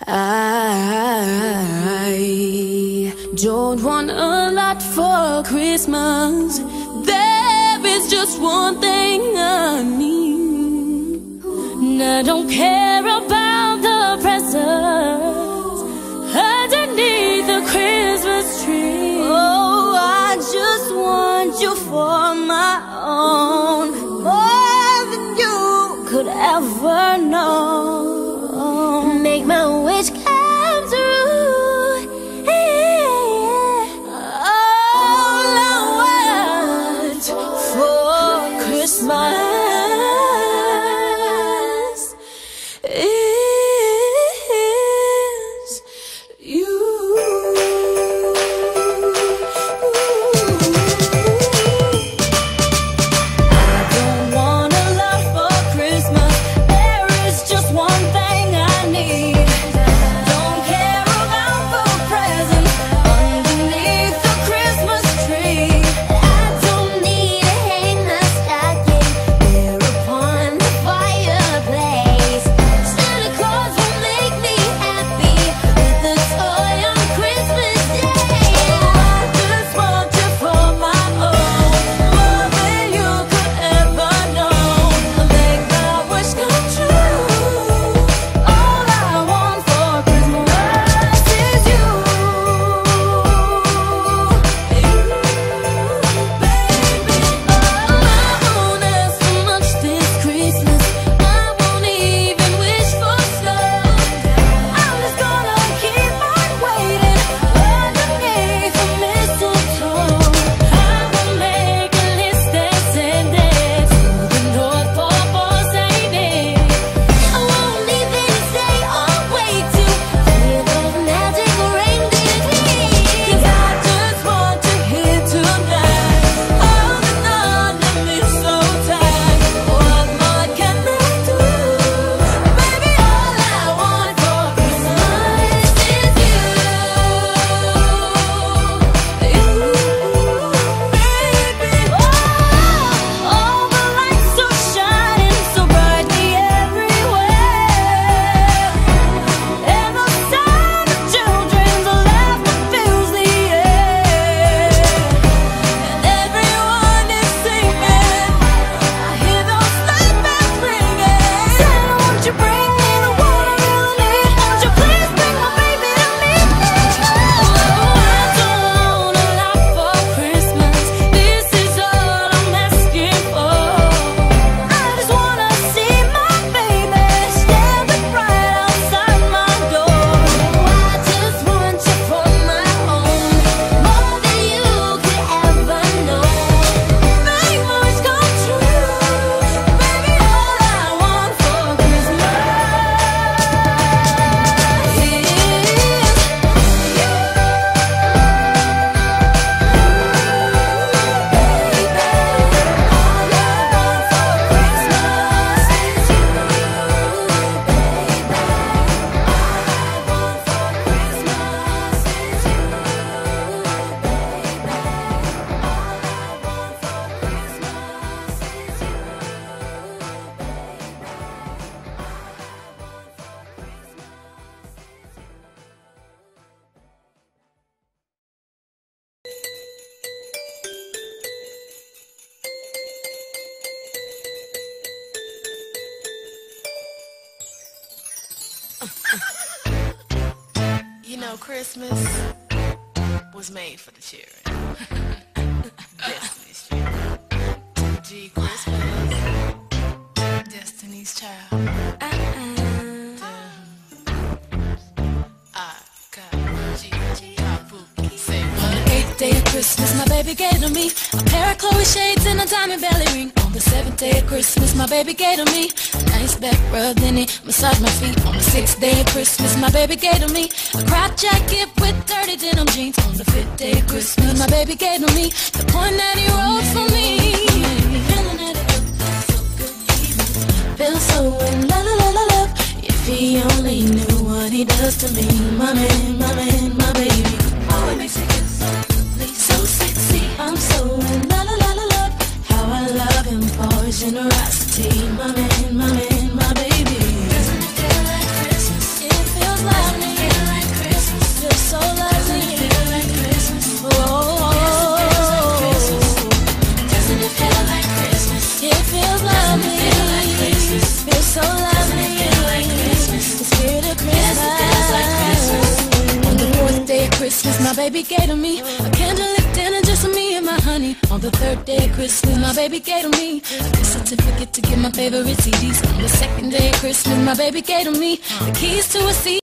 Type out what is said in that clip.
I don't want a lot for Christmas. There is just one thing I need. And I don't care about the presents underneath the Christmas tree. Oh, I just want you for my own. More than you could ever know. you know, Christmas was made for the children. day of Christmas, my baby gave to me a pair of Chloe shades and a diamond belly ring. On the seventh day of Christmas, my baby gave to me a nice back rub, and he massaged my feet. On the sixth day of Christmas, my baby gave to me a crop jacket with dirty denim jeans. On the fifth day of Christmas, my baby gave to me the point that he wrote for me. Feel so in love, love, love, love. If he only knew what he does to me, my man, my man, my man. Christmas, my baby gave to me a candlelit dinner just for me and my honey. On the third day of Christmas, my baby gave to me a gift certificate to get my favorite CDs. On the second day of Christmas, my baby gave to me the keys to a seat.